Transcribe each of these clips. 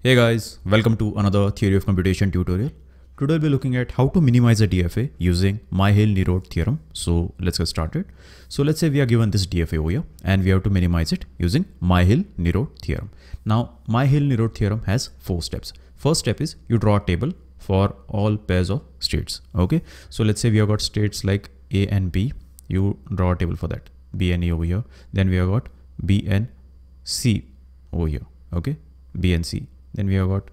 Hey guys, welcome to another Theory of Computation tutorial. Today we'll be looking at how to minimize a DFA using Myhill-Nerode theorem. So let's get started. So let's say we are given this DFA over here and we have to minimize it using Myhill-Nerode theorem. Now Myhill-Nerode theorem has four steps. First step is you draw a table for all pairs of states. Okay, so let's say we have got states like A and B. You draw a table for that. B and A over here. Then we have got B and C over here. Okay, B and C then we have got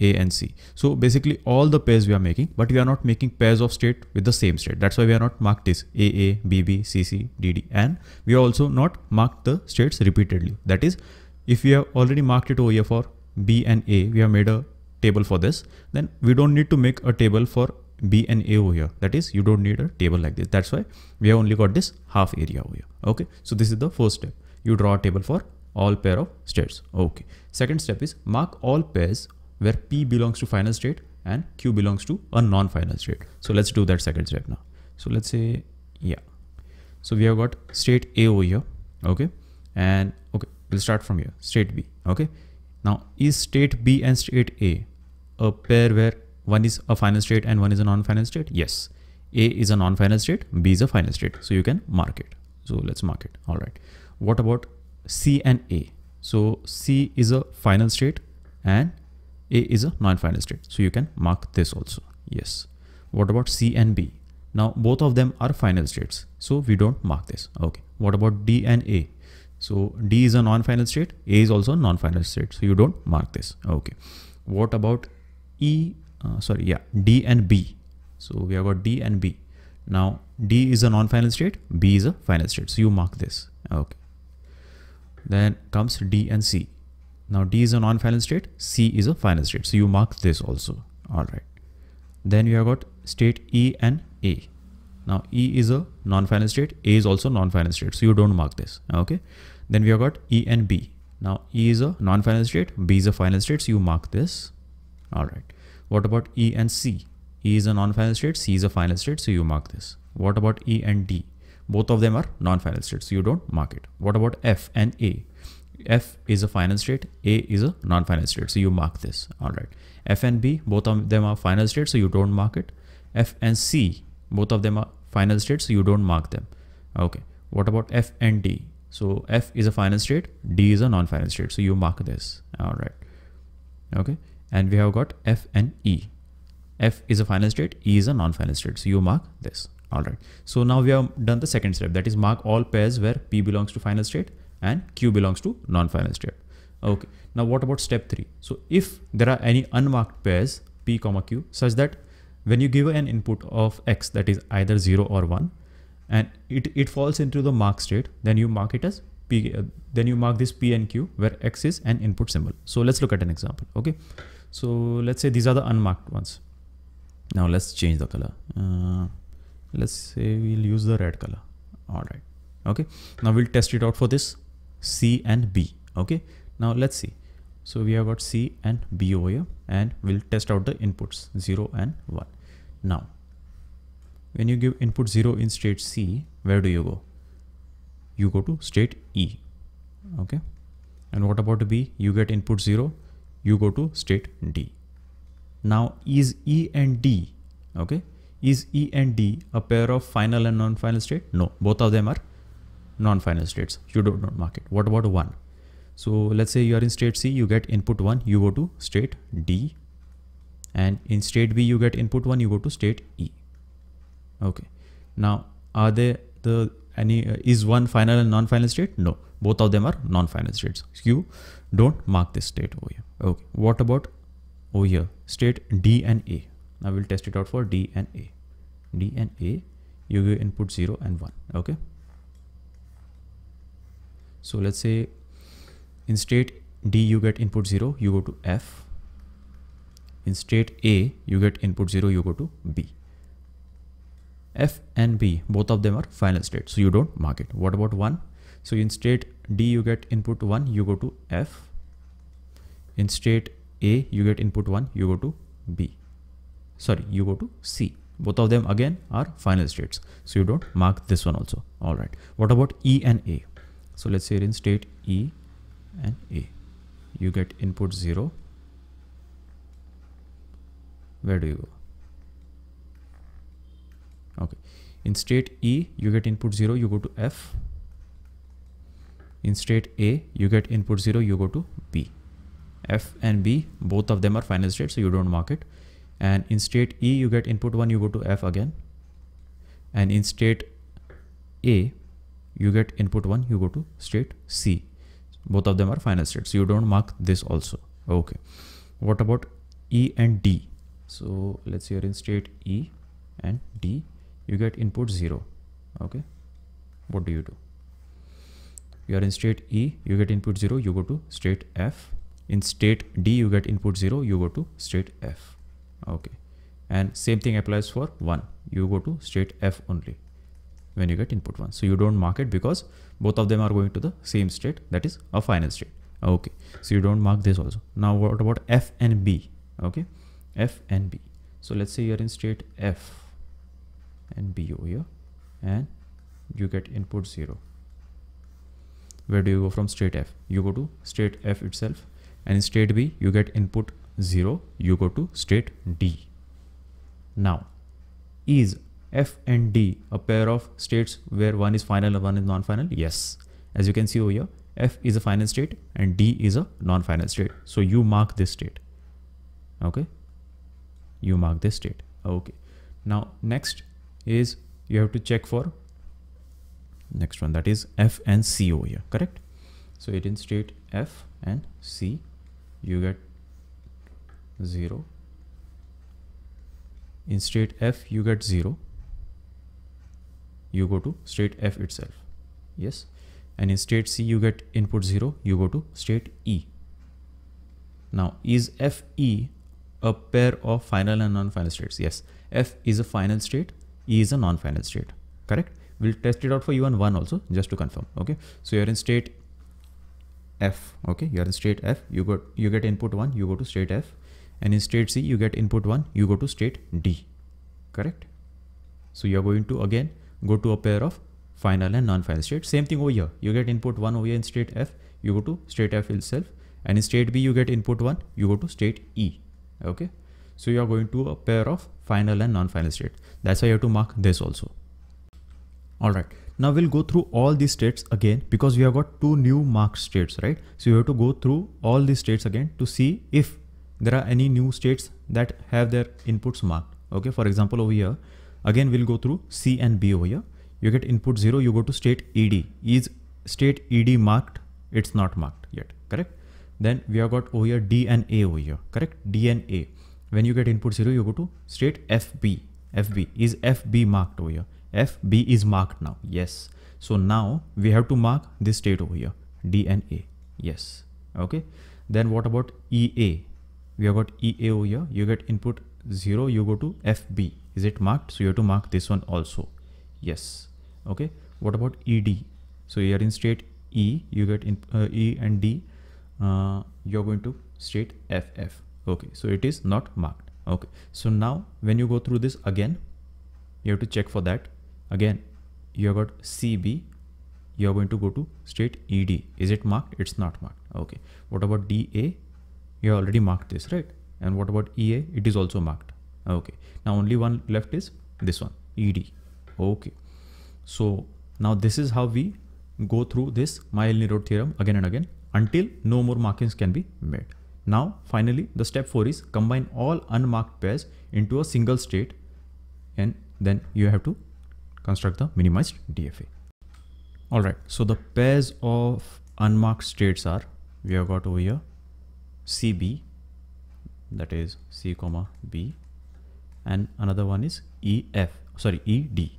A and C. So basically all the pairs we are making, but we are not making pairs of state with the same state. That's why we are not marked this AA, BB, CC, DD. And we are also not marked the states repeatedly. That is, if we have already marked it over here for B and A, we have made a table for this, then we don't need to make a table for B and A over here. That is, you don't need a table like this. That's why we have only got this half area over here. Okay. So this is the first step. You draw a table for all pair of states. Okay. Second step is mark all pairs where P belongs to final state and Q belongs to a non-final state. So let's do that second step now. So let's say, yeah. So we have got state A over here. Okay. And okay, we'll start from here. State B. Okay. Now is state B and state A a pair where one is a final state and one is a non-final state? Yes. A is a non-final state, B is a final state. So you can mark it. So let's mark it. All right. What about C and A. So C is a final state and A is a non-final state. So you can mark this also. Yes. What about C and B? Now both of them are final states. So we don't mark this. Okay. What about D and A? So D is a non-final state. A is also a non-final state. So you don't mark this. Okay. What about E? Uh, sorry. Yeah. D and B. So we have got D and B. Now D is a non-final state. B is a final state. So you mark this. Okay. Then comes D and C. Now D is a non-final state, C is a final state. So you mark this also. All right. Then we have got state E and A. Now E is a non-final state, A is also non-final state. So you don't mark this. Okay. Then we have got E and B. Now E is a non-final state, B is a final state. So you mark this. All right. What about E and C? E is a non-final state, C is a final state. So you mark this. What about E and D? Both of them are non-final states so you don't mark it. What about f and a? F is a final state a is a non-final state so you mark this all right. F and b both of them are final states so you don't mark it. F and c both of them are final states so you don't mark them okay. What about f and d? So f is a final state d is a non-final state so you mark this all right okay. And we have got f and e. F is a final state e is a non-final state so you mark this all right. So now we have done the second step that is mark all pairs where P belongs to final state and Q belongs to non-final state. Okay. Now what about step three? So if there are any unmarked pairs P comma Q such that when you give an input of X that is either zero or one and it, it falls into the mark state, then you mark it as P, uh, then you mark this P and Q where X is an input symbol. So let's look at an example. Okay. So let's say these are the unmarked ones. Now let's change the color. Uh, let's say we'll use the red color. All right okay. Now we'll test it out for this c and b. Okay. Now let's see. So we have got c and b over here and we'll test out the inputs 0 and 1 now when you give input 0 in state c where do you go? You go to state e. Okay. And what about b? You get input 0 you go to state d. Now is e and d. Okay is E and D a pair of final and non-final state? No, both of them are non-final states. You do not mark it. What about 1? So let's say you are in state C, you get input 1, you go to state D. And in state B, you get input 1, you go to state E. Okay. Now, are there the any uh, is one final and non-final state? No, both of them are non-final states. You don't mark this state over here. Okay. What about over here? State D and A. Now we'll test it out for D and A. D and A, you give input 0 and 1. Okay. So let's say in state D you get input 0, you go to F. In state A, you get input 0, you go to B. F and B, both of them are final state, so you don't mark it. What about 1? So in state D, you get input 1, you go to F. In state A, you get input 1, you go to B sorry you go to C. Both of them again are final states. So you don't mark this one also. All right. What about E and A? So let's say in state E and A you get input 0 where do you go? Okay. In state e you get input 0 you go to f. In state a you get input 0 you go to b. F and b both of them are final state so you don't mark it and in state e you get input 1 you go to f again. And in state a you get input 1 you go to state c. Both of them are final states you don't mark this also. Okay. What about e and d? So let's say you're in state e and d you get input 0 okay. What do you do? You are in state e you get input 0 you go to state f. In state d you get input 0 you go to state f okay. And same thing applies for 1 you go to state f only when you get input 1 so you don't mark it because both of them are going to the same state that is a final state okay. So you don't mark this also. Now what about f and b? Okay. F and b. So let's say you're in state f and b over here and you get input 0 where do you go from state f? You go to state f itself and in state b you get input 0 you go to state d. Now is f and d a pair of states where one is final and one is non-final? Yes. As you can see over here f is a final state and d is a non-final state. So you mark this state. Okay? You mark this state. Okay. Now next is you have to check for next one that is f and c over here correct? So it in state f and c. You get 0 in state f you get 0 you go to state f itself. Yes? And in state c you get input 0 you go to state e. Now is fe a pair of final and non-final states? Yes. F is a final state. E is a non-final state. Correct? We'll test it out for you on one also just to confirm. Okay? So you're in state f. Okay? You're in state f. You got you get input one. You go to state f and in state c you get input one you go to state d. Correct? So you're going to again go to a pair of final and non-final state same thing over here. You get input one over here in state f you go to state f itself. And in state b you get input one you go to state e. Okay? So you are going to a pair of final and non-final state. That's why you have to mark this also. All right now we'll go through all these states again because we have got two new marked states right? So you have to go through all these states again to see if there are any new states that have their inputs marked. Okay for example over here again we'll go through c and b over here. You get input 0 you go to state ed is state ed marked? It's not marked yet correct? Then we have got over here d and a over here correct? D and a. When you get input 0 you go to state fb fb is fb marked over here? Fb is marked now yes. So now we have to mark this state over here d and a yes. Okay? Then what about ea we have got ea over here you get input 0 you go to fb is it marked? So you have to mark this one also. Yes. Okay. What about ed so you are in state e you get in uh, e and d uh, you're going to state ff okay. So it is not marked. Okay. So now when you go through this again you have to check for that. Again you have got cb you are going to go to state ed is it marked? It's not marked. Okay. What about da you already marked this right? And what about ea it is also marked. Okay. Now only one left is this one ed okay. So now this is how we go through this Myhill-Nerode theorem again and again until no more markings can be made. Now, finally, the step four is combine all unmarked pairs into a single state and then you have to construct the minimized DFA. All right, so the pairs of unmarked states are, we have got over here CB, that is C comma B, and another one is EF, sorry, ED.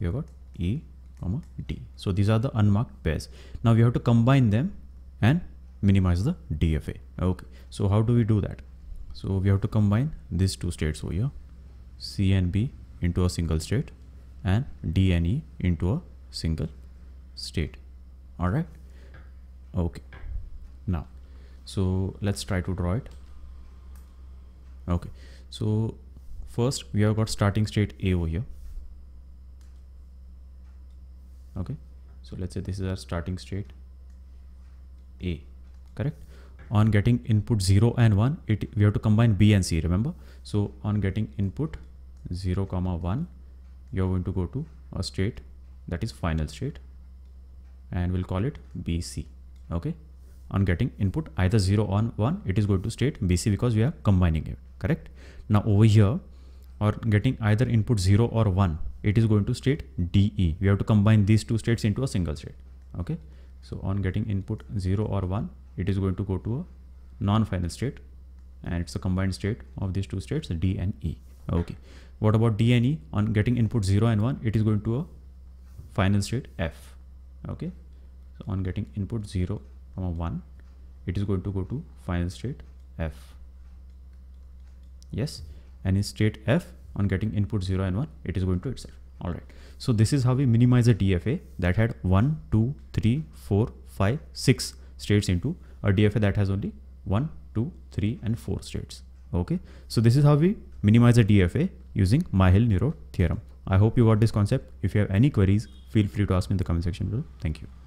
you have got E comma D. So these are the unmarked pairs. Now we have to combine them and minimize the DFA. Okay, so how do we do that? So we have to combine these two states over here, C and B into a single state and D and E into a single state. All right. Okay. Now, so let's try to draw it. Okay. So first we have got starting state A over here. Okay. So let's say this is our starting state A correct on getting input 0 and 1 it we have to combine b and c remember so on getting input 0 comma 1 you're going to go to a state that is final state and we'll call it bc okay on getting input either 0 or 1 it is going to state bc because we are combining it correct? Now over here or getting either input 0 or 1 it is going to state de we have to combine these two states into a single state okay? So on getting input 0 or 1 it is going to go to a non-final state and it's a combined state of these two states d and e okay? What about d and e? On getting input 0 and 1 it is going to a final state f okay? So on getting input 0 comma 1 it is going to go to final state f. Yes and in state f on getting input 0 and 1 it is going to itself. All right. So this is how we minimize a dfa that had 1 2 3 4 5 6 states into a dfa that has only 1 2 3 and 4 states. Okay. So this is how we minimize a dfa using Myhill-Nerode theorem. I hope you got this concept. If you have any queries feel free to ask me in the comment section below. Thank you